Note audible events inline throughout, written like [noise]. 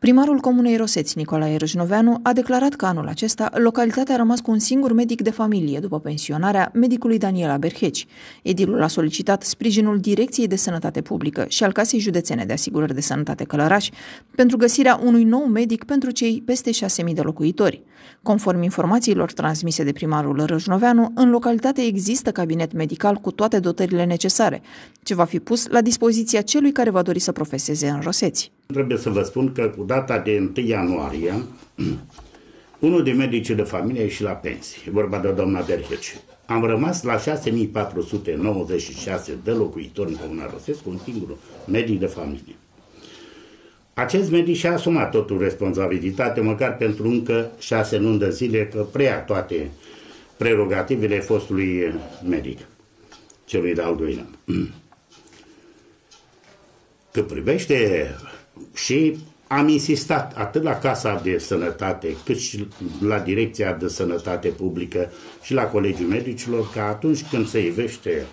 Primarul comunei Roseți, Nicolae Râșnoveanu, a declarat că anul acesta localitatea a rămas cu un singur medic de familie după pensionarea medicului Daniela Berheci. Edilul a solicitat sprijinul Direcției de Sănătate Publică și al Casei Județene de Asigurări de Sănătate Călăraș pentru găsirea unui nou medic pentru cei peste 6.000 de locuitori. Conform informațiilor transmise de primarul Râșnoveanu, în localitate există cabinet medical cu toate dotările necesare, ce va fi pus la dispoziția celui care va dori să profeseze în Roseți. Trebuie să vă spun că cu data de 1 ianuarie, [clears throat] unul din medicii de familie a ieșit la pensie, e vorba de doamna Berheci. Am rămas la 6496 de locuitori în Comuna Rosesc, un singur medic de familie. Acest medic și-a asumat totul responsabilitate, măcar pentru încă șase luni de zile, că preia toate prerogativele fostului medic, celui de-al doilea. [clears throat] Cât privește și am insistat atât la Casa de Sănătate, cât și la Direcția de Sănătate Publică și la Colegiul Medicilor, că atunci când se ivește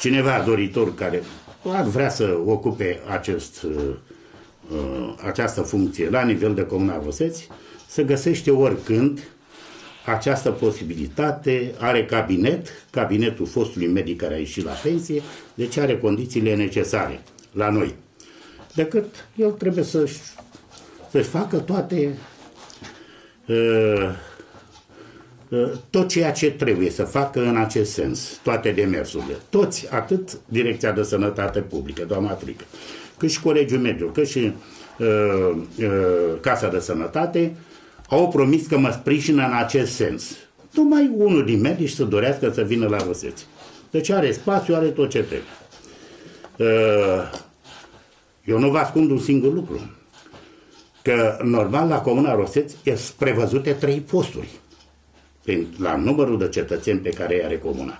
cineva doritor care ar vrea să ocupe acest, uh, această funcție la nivel de Comuna Văseți, să găsește oricând această posibilitate, are cabinet, cabinetul fostului medic care a ieșit la pensie, deci are condițiile necesare la noi decât el trebuie să-și, să-și facă toate uh, uh, tot ceea ce trebuie să facă în acest sens, toate demersurile. Toți, atât Direcția de Sănătate Publică, doamna Trică, cât și Colegiul Mediu, cât și uh, uh, Casa de Sănătate, au promis că mă sprijină în acest sens. Numai unul din medici să dorească să vină la Răseți. Deci are spațiu, are tot ce trebuie. Uh, eu nu vă ascund un singur lucru. Că normal la Comuna Roseț sunt prevăzute trei posturi la numărul de cetățeni pe care are comuna.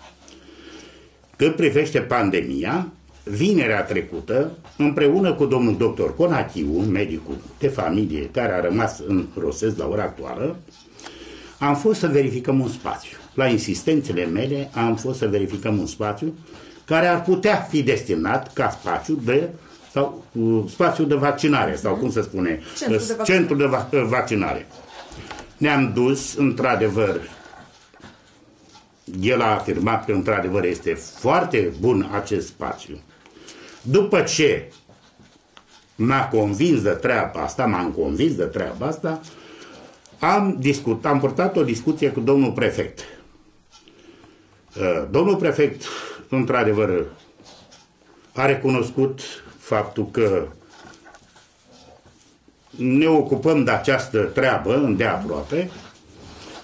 Cât privește pandemia, vinerea trecută, împreună cu domnul doctor Conachiu, medicul de familie care a rămas în Rosez la ora actuală, am fost să verificăm un spațiu. La insistențele mele am fost să verificăm un spațiu care ar putea fi destinat ca spațiu de sau uh, spațiul de vaccinare, sau cum se spune, centrul de vaccinare. Centrul de va- uh, vaccinare. Ne-am dus, într-adevăr, el a afirmat că într-adevăr este foarte bun acest spațiu. După ce m-a convins de treaba asta, m-am convins de treaba asta, am discutat, am purtat o discuție cu domnul prefect. Uh, domnul prefect, într-adevăr, a recunoscut faptul că ne ocupăm de această treabă îndeaproape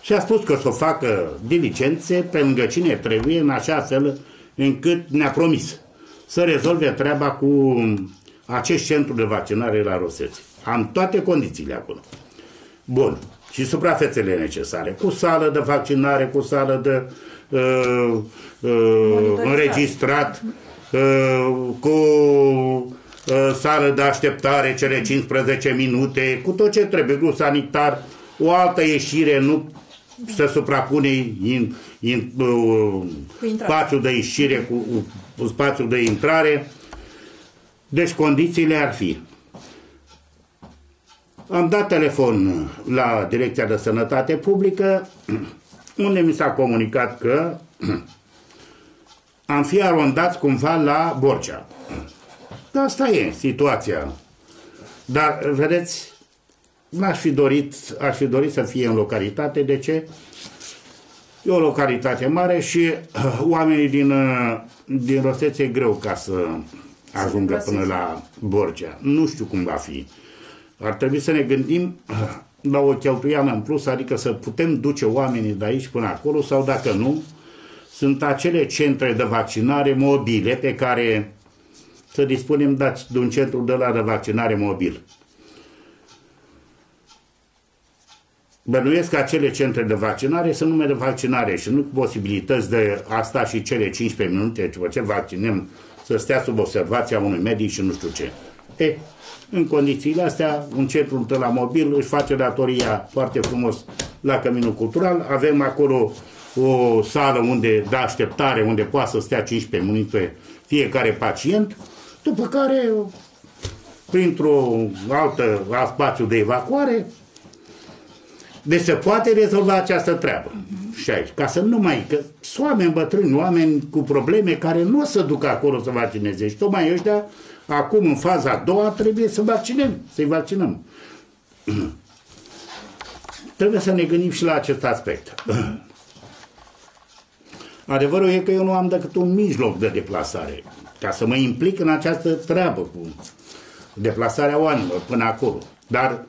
și a spus că să o facă diligențe pe lângă cine trebuie în așa fel încât ne-a promis să rezolve treaba cu acest centru de vaccinare la Roseți. Am toate condițiile acolo. Bun. Și suprafețele necesare. Cu sală de vaccinare, cu sală de uh, uh, înregistrat, uh, cu Uh, sală de așteptare cele 15 minute, cu tot ce trebuie, grup sanitar, o altă ieșire, nu se suprapune in, in, uh, spațiul de ieșire cu, cu spațiul de intrare. Deci condițiile ar fi. Am dat telefon la Direcția de Sănătate Publică, unde mi s-a comunicat că am fi arondați cumva la Borcea. Da, asta e situația. Dar, vedeți, n-aș fi dorit, aș fi dorit să fie în localitate. De ce? E o localitate mare și uh, oamenii din, uh, din Rostețe e greu ca să ajungă până la Borcea. Nu știu cum va fi. Ar trebui să ne gândim uh, la o cheltuială în plus, adică să putem duce oamenii de aici până acolo sau dacă nu, sunt acele centre de vaccinare mobile pe care să dispunem de un centru de la de vaccinare mobil. Bănuiesc că acele centre de vaccinare sunt nume de vaccinare și nu cu posibilități de asta și cele 15 minute după ce vaccinăm să stea sub observația unui medic și nu știu ce. E, în condițiile astea, un centru de la mobil își face datoria foarte frumos la Căminul Cultural. Avem acolo o sală unde de așteptare, unde poate să stea 15 minute fiecare pacient după care printr-o altă alt spațiu de evacuare, deci se poate rezolva această treabă. Uh-huh. Și aici, ca să nu mai, că sunt oameni bătrâni, oameni cu probleme care nu o să ducă acolo să vaccineze. Și tocmai ăștia, acum în faza a doua, trebuie să vaccinăm, să-i vaccinăm. [clears throat] trebuie să ne gândim și la acest aspect. [clears throat] Adevărul e că eu nu am decât un mijloc de deplasare ca să mă implic în această treabă cu deplasarea oamenilor până acolo. Dar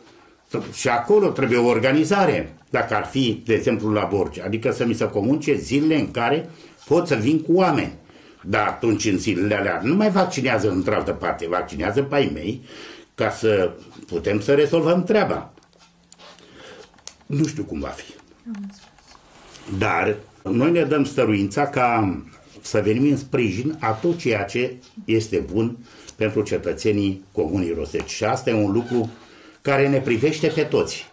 și acolo trebuie o organizare, dacă ar fi, de exemplu, la Borge. Adică să mi se comunice zilele în care pot să vin cu oameni. Dar atunci, în zilele alea, nu mai vaccinează într-altă parte, vaccinează pe ai mei ca să putem să rezolvăm treaba. Nu știu cum va fi. Dar noi ne dăm stăruința ca să venim în sprijin a tot ceea ce este bun pentru cetățenii Comunii Roseci. Și asta e un lucru care ne privește pe toți.